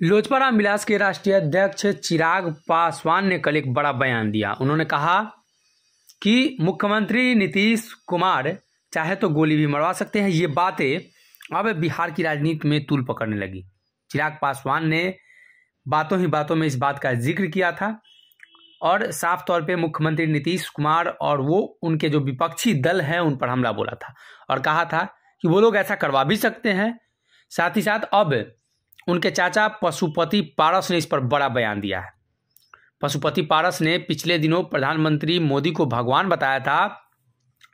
लोजपा रामविलास के राष्ट्रीय अध्यक्ष चिराग पासवान ने कल एक बड़ा बयान दिया। उन्होंने कहा कि मुख्यमंत्री नीतीश कुमार चाहे तो गोली भी मरवा सकते हैं, ये बातें अब बिहार की राजनीति में तूल पकड़ने लगी। चिराग पासवान ने बातों ही बातों में इस बात का ज़िक्र किया था और साफ़ तौर पे मुख्यमंत्री नीतीश कुमार और वो उनके जो विपक्षी दल हैं, उन पर हमला बोला था और कहा था कि वो लोग ऐसा करवा भी सकते हैं। साथ ही साथ अब उनके चाचा पशुपति पारस ने इस पर बड़ा बयान दिया है। पशुपति पारस ने पिछले दिनों प्रधानमंत्री मोदी को भगवान बताया था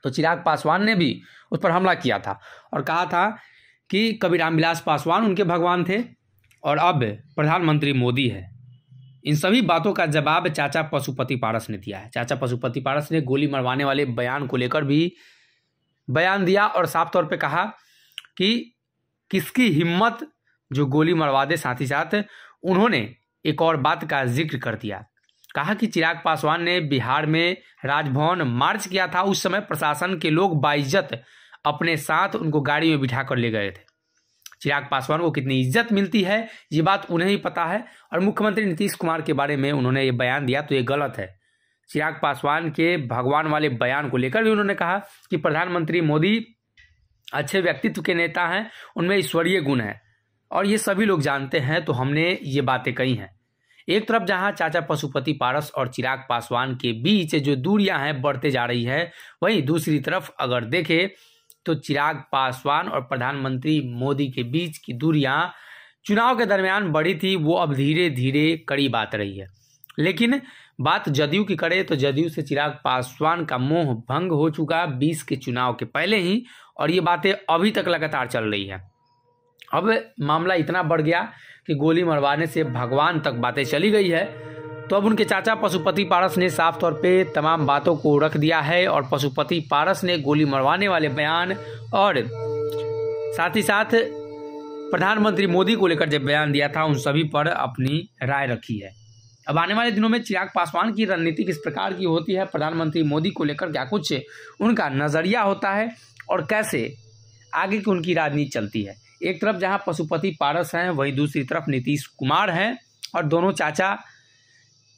तो चिराग पासवान ने भी उस पर हमला किया था और कहा था कि कभी रामविलास पासवान उनके भगवान थे और अब प्रधानमंत्री मोदी है। इन सभी बातों का जवाब चाचा पशुपति पारस ने दिया है। चाचा पशुपति पारस ने गोली मरवाने वाले बयान को लेकर भी बयान दिया और साफ़ तौर पे कहा कि किसकी हिम्मत जो गोली मरवा दे साथ ही साथ, उन्होंने एक और बात का ज़िक्र कर दिया। कहा कि चिराग पासवान ने बिहार में राजभवन मार्च किया था, उस समय प्रशासन के लोग बाइज्जत अपने साथ उनको गाड़ी में बिठा कर ले गए थे। चिराग पासवान को कितनी इज़्ज़त मिलती है, ये बात उन्हें ही पता है, और मुख्यमंत्री नीतीश कुमार के बारे में उन्होंने ये बयान दिया तो ये गलत है। चिराग पासवान के भगवान वाले बयान को लेकर भी उन्होंने कहा कि प्रधानमंत्री मोदी अच्छे व्यक्तित्व के नेता हैं, उनमें ईश्वरीय गुण है। और ये सभी लोग जानते हैं तो हमने ये बातें कही हैं। एक तरफ़ जहाँ चाचा पशुपति पारस और चिराग पासवान के बीच जो दूरियाँ हैं, बढ़ते जा रही है, वहीं दूसरी तरफ़ अगर देखें तो चिराग पासवान और प्रधानमंत्री मोदी के बीच की दूरियाँ चुनाव के दरमियान बढ़ी थी, वो अब धीरे धीरे कड़ी बात रही है। लेकिन बात जदयू की करे तो जदयू से चिराग पासवान का मोह भंग हो चुका, बीस के चुनाव के पहले ही, और ये बातें अभी तक लगातार चल रही है। अब मामला इतना बढ़ गया कि गोली मरवाने से भगवान तक बातें चली गई है। तो अब उनके चाचा पशुपति पारस ने साफ़ तौर पे तमाम बातों को रख दिया है और पशुपति पारस ने गोली मरवाने वाले बयान और साथ ही साथ प्रधानमंत्री मोदी को लेकर जब बयान दिया था, उन सभी पर अपनी राय रखी है। अब आने वाले दिनों में चिराग पासवान की रणनीति किस प्रकार की होती है, प्रधानमंत्री मोदी को लेकर क्या कुछ उनका नज़रिया होता है और कैसे आगे की उनकी राजनीति चलती है। एक तरफ़ जहाँ पशुपति पारस हैं, वहीं दूसरी तरफ़ नीतीश कुमार हैं और दोनों चाचा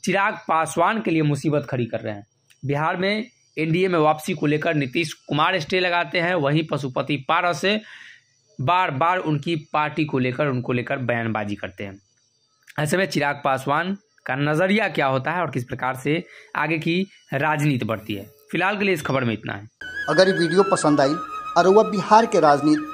चिराग पासवान के लिए मुसीबत खड़ी कर रहे हैं। बिहार में एनडीए में वापसी को लेकर नीतीश कुमार स्टे लगाते हैं, वहीं पशुपति पारस बार बार उनकी पार्टी को लेकर, उनको लेकर बयानबाजी करते हैं। ऐसे में चिराग पासवान का नज़रिया क्या होता है और किस प्रकार से आगे की राजनीति बढ़ती है? फ़िलहाल के लिए इस खबर में इतना है। अगर ये वीडियो पसंद आई और वह बिहार के राजनीति